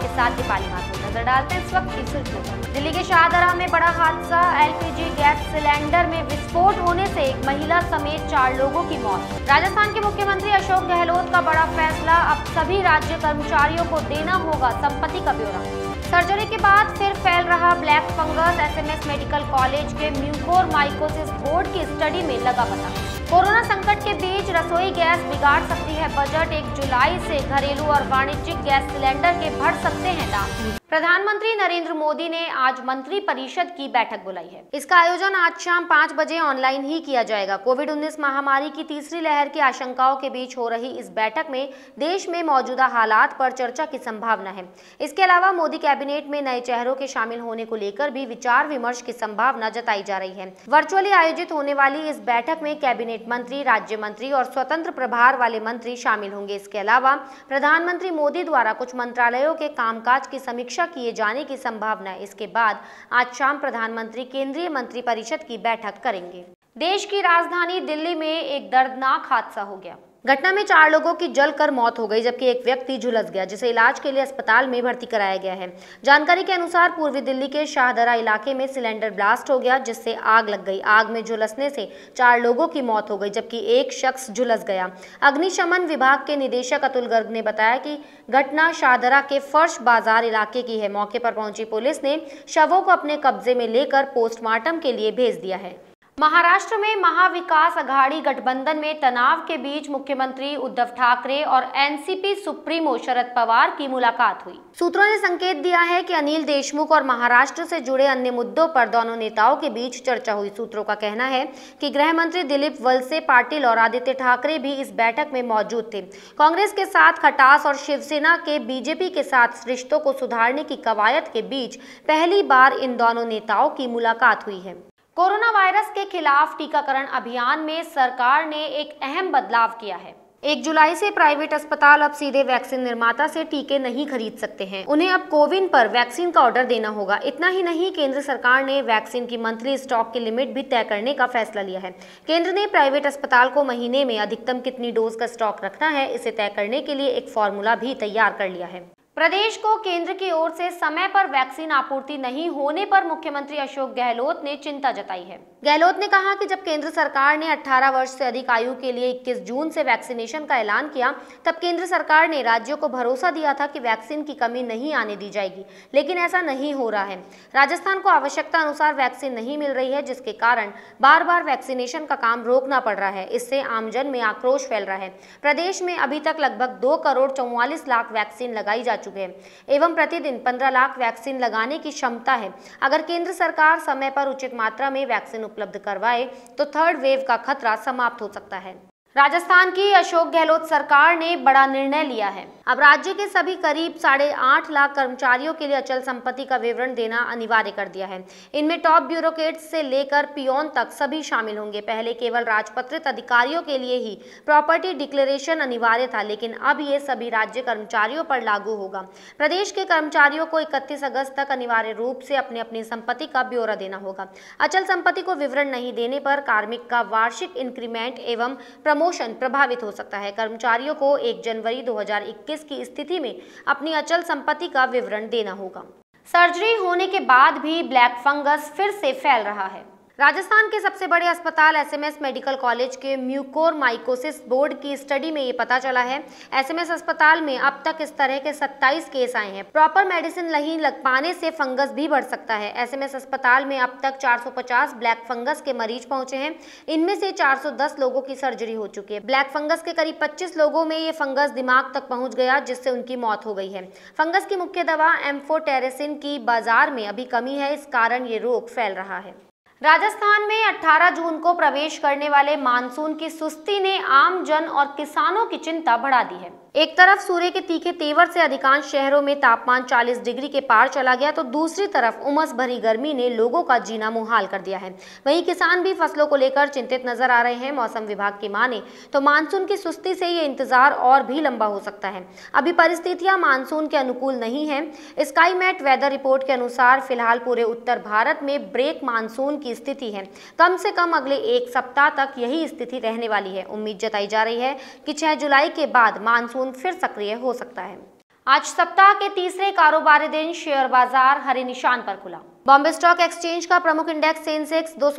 आपके साथ दीपाली माथुर नज़र डालते इस वक्त की सुर्खियों दिल्ली के शाहदरा में बड़ा हादसा, एलपीजी गैस सिलेंडर में विस्फोट होने से एक महिला समेत चार लोगों की मौत। राजस्थान के मुख्यमंत्री अशोक गहलोत का बड़ा फैसला, अब सभी राज्य कर्मचारियों को देना होगा संपत्ति का ब्यौरा। सर्जरी के बाद फिर फैल रहा black fungus, SMS medical college के म्यूकोर माइकोसिस बोर्ड की स्टडी में लगा पता। कोरोना संकट के बीच रसोई गैस बिगाड़ सकती है। बजट एक जुलाई से घरेलू और वाणिज्यिक गैस सिलेंडर के बढ़ सकते हैं दाम। प्रधानमंत्री नरेंद्र मोदी ने आज मंत्री परिषद की बैठक बुलाई है। इसका आयोजन आज शाम पाँच बजे ऑनलाइन ही किया जाएगा। कोविड 19 महामारी की तीसरी लहर की आशंकाओं के बीच हो रही इस बैठक में देश में मौजूदा हालात पर चर्चा की संभावना है। इसके अलावा मोदी कैबिनेट में नए चेहरों के शामिल होने को लेकर भी विचार विमर्श की संभावना जताई जा रही है। वर्चुअली आयोजित होने वाली इस बैठक में कैबिनेट मंत्री, राज्य मंत्री और स्वतंत्र प्रभार वाले मंत्री शामिल होंगे। इसके अलावा प्रधानमंत्री मोदी द्वारा कुछ मंत्रालयों के कामकाज की समीक्षा समीक्षा किए जाने की संभावना है। इसके बाद आज शाम प्रधानमंत्री, केंद्रीय मंत्रिपरिषद की बैठक करेंगे। देश की राजधानी दिल्ली में एक दर्दनाक हादसा हो गया। घटना में चार लोगों की जलकर मौत हो गई, जबकि एक व्यक्ति झुलस गया, जिसे इलाज के लिए अस्पताल में भर्ती कराया गया है। जानकारी के अनुसार पूर्वी दिल्ली के शाहदरा इलाके में सिलेंडर ब्लास्ट हो गया, जिससे आग लग गई। आग में झुलसने से चार लोगों की मौत हो गई, जबकि एक शख्स झुलस गया। अग्निशमन विभाग के निदेशक अतुल गर्ग ने बताया कि घटना शाहदरा के फर्श बाज़ार इलाके की है। मौके पर पहुँची पुलिस ने शवों को अपने कब्जे में लेकर पोस्टमार्टम के लिए भेज दिया है। महाराष्ट्र में महाविकास अघाड़ी गठबंधन में तनाव के बीच मुख्यमंत्री उद्धव ठाकरे और एनसीपी सुप्रीमो शरद पवार की मुलाकात हुई। सूत्रों ने संकेत दिया है कि अनिल देशमुख और महाराष्ट्र से जुड़े अन्य मुद्दों पर दोनों नेताओं के बीच चर्चा हुई। सूत्रों का कहना है कि गृह मंत्री दिलीप वलसे, पाटिल और आदित्य ठाकरे भी इस बैठक में मौजूद थे। कांग्रेस के साथ खटास और शिवसेना के बीजेपी के साथ रिश्तों को सुधारने की कवायद के बीच पहली बार इन दोनों नेताओं की मुलाकात हुई है। कोरोना वायरस के खिलाफ टीकाकरण अभियान में सरकार ने एक अहम बदलाव किया है। एक जुलाई से प्राइवेट अस्पताल अब सीधे वैक्सीन निर्माता से टीके नहीं खरीद सकते हैं। उन्हें अब कोविन पर वैक्सीन का ऑर्डर देना होगा। इतना ही नहीं, केंद्र सरकार ने वैक्सीन की मंथली स्टॉक की लिमिट भी तय करने का फैसला लिया है। केंद्र ने प्राइवेट अस्पताल को महीने में अधिकतम कितनी डोज का स्टॉक रखना है, इसे तय करने के लिए एक फॉर्मूला भी तैयार कर लिया है। प्रदेश को केंद्र की ओर से समय पर वैक्सीन आपूर्ति नहीं होने पर मुख्यमंत्री अशोक गहलोत ने चिंता जताई है। गहलोत ने कहा कि जब केंद्र सरकार ने 18 वर्ष से अधिक आयु के लिए 21 जून से वैक्सीनेशन का ऐलान किया, तब केंद्र सरकार ने राज्यों को भरोसा दिया था कि वैक्सीन की कमी नहीं आने दी जाएगी। लेकिन ऐसा नहीं हो रहा है। राजस्थान को आवश्यकता अनुसार वैक्सीन नहीं मिल रही है, जिसके कारण बार बार वैक्सीनेशन का काम रोकना पड़ रहा है। इससे आमजन में आक्रोश फैल रहा है। प्रदेश में अभी तक लगभग दो करोड़ चौवालीस लाख वैक्सीन लगाई जा चुके हैं। एवं प्रतिदिन पंद्रह लाख वैक्सीन लगाने की क्षमता है। अगर केंद्र सरकार समय पर उचित मात्रा में वैक्सीन उपलब्ध करवाए तो थर्ड वेव का खतरा समाप्त हो सकता है। राजस्थान की अशोक गहलोत सरकार ने बड़ा निर्णय लिया है। अब राज्य के सभी करीब साढ़े आठ लाख कर्मचारियों के लिए अचल संपत्ति का विवरण देना अनिवार्य कर दिया है। इनमें टॉप ब्यूरोक्रेट्स से लेकर पियोन तक सभी शामिल होंगे। पहले केवल राजपत्रित अधिकारियों के लिए ही प्रॉपर्टी डिक्लेरेशन अनिवार्य था, लेकिन अब ये सभी राज्य कर्मचारियों पर लागू होगा। प्रदेश के कर्मचारियों को इकतीस अगस्त तक अनिवार्य रूप से अपने अपनी संपत्ति का ब्यौरा देना होगा। अचल संपत्ति को विवरण नहीं देने पर कार्मिक का वार्षिक इंक्रीमेंट एवं प्रमोशन प्रभावित हो सकता है। कर्मचारियों को एक जनवरी दो हज़ार इक्कीस की स्थिति में अपनी अचल संपत्ति का विवरण देना होगा। सर्जरी होने के बाद भी ब्लैक फंगस फिर से फैल रहा है। राजस्थान के सबसे बड़े अस्पताल एसएमएस मेडिकल कॉलेज के म्यूकोर माइकोसिस बोर्ड की स्टडी में ये पता चला है। एसएमएस अस्पताल में अब तक इस तरह के 27 केस आए हैं। प्रॉपर मेडिसिन नहीं लग पाने से फंगस भी बढ़ सकता है। एसएमएस अस्पताल में अब तक 450 ब्लैक फंगस के मरीज़ पहुँचे हैं। इनमें से 410 लोगों की सर्जरी हो चुकी है। ब्लैक फंगस के करीब पच्चीस लोगों में ये फंगस दिमाग तक पहुँच गया, जिससे उनकी मौत हो गई है। फंगस की मुख्य दवा एम्फोटेरेसिन की बाज़ार में अभी कमी है, इस कारण ये रोग फैल रहा है। राजस्थान में 18 जून को प्रवेश करने वाले मानसून की सुस्ती ने आम जन और किसानों की चिंता बढ़ा दी है। एक तरफ़ सूर्य के तीखे तेवर से अधिकांश शहरों में तापमान 40 डिग्री के पार चला गया तो दूसरी तरफ़ उमस भरी गर्मी ने लोगों का जीना मुहाल कर दिया है। वहीं किसान भी फ़सलों को लेकर चिंतित नज़र आ रहे हैं। मौसम विभाग की माने तो मानसून की सुस्ती से ये इंतज़ार और भी लंबा हो सकता है। अभी परिस्थितियाँ मानसून के अनुकूल नहीं है। स्काईमेट वेदर रिपोर्ट के अनुसार फ़िलहाल पूरे उत्तर भारत में ब्रेक मानसून की स्थिति है। कम से कम अगले एक सप्ताह तक यही स्थिति रहने वाली है। उम्मीद जताई जा रही है कि छह जुलाई के बाद मानसून फिर सक्रिय हो सकता है। आज सप्ताह के तीसरे कारोबारी दिन शेयर बाज़ार हरे निशान पर खुला। बॉम्बे स्टॉक एक्सचेंज का प्रमुख इंडेक्स सेंसेक्स दो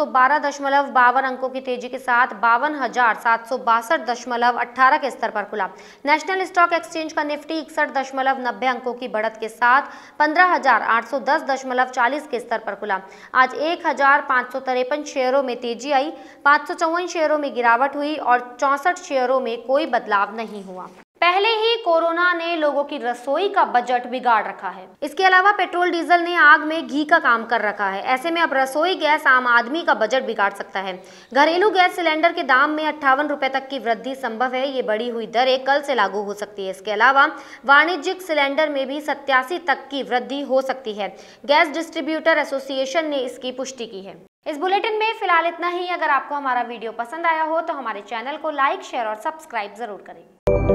अंकों की तेज़ी के साथ बावन के स्तर पर खुला। नेशनल स्टॉक एक्सचेंज का निफ्टी इकसठ दशमलव नब्बे अंकों की बढ़त के साथ पंद्रह के स्तर पर खुला। आज एक हज़ार पाँच सौ तिरपन शेयरों में तेज़ी आई, पाँच सौ चौवन शेयरों में गिरावट हुई और चौंसठ शेयरों में कोई बदलाव नहीं हुआ। पहले ही कोरोना ने लोगों की रसोई का बजट बिगाड़ रखा है। इसके अलावा पेट्रोल, डीजल ने आग में घी का काम कर रखा है। ऐसे में अब रसोई गैस आम आदमी का बजट बिगाड़ सकता है। घरेलू गैस सिलेंडर के दाम में अट्ठावन रुपए तक की वृद्धि संभव है। ये बढ़ी हुई दरें कल से लागू हो सकती है। इसके अलावा वाणिज्यिक सिलेंडर में भी सत्यासी तक की वृद्धि हो सकती है। गैस डिस्ट्रीब्यूटर एसोसिएशन ने इसकी पुष्टि की है। इस बुलेटिन में फ़िलहाल इतना ही। अगर आपको हमारा वीडियो पसंद आया हो तो हमारे चैनल को लाइक, शेयर और सब्सक्राइब ज़रूर करें।